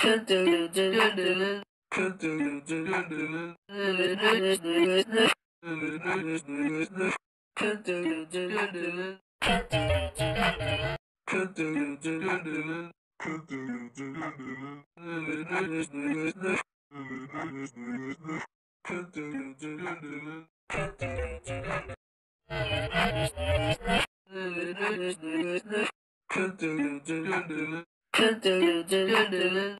Kötü yüzü yüzü yüzü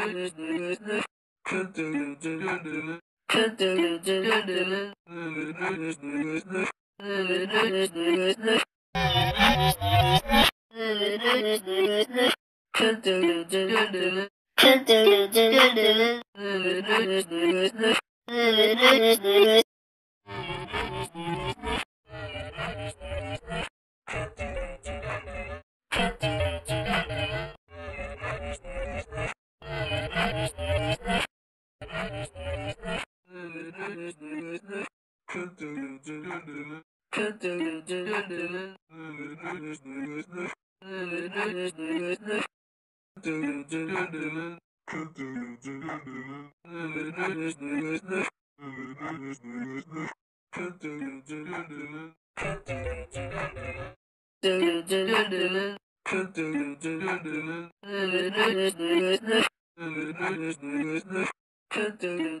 Thank you. Kötü